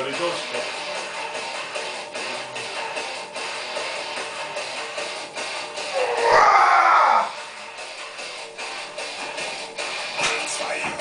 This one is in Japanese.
それ同士で。Bye.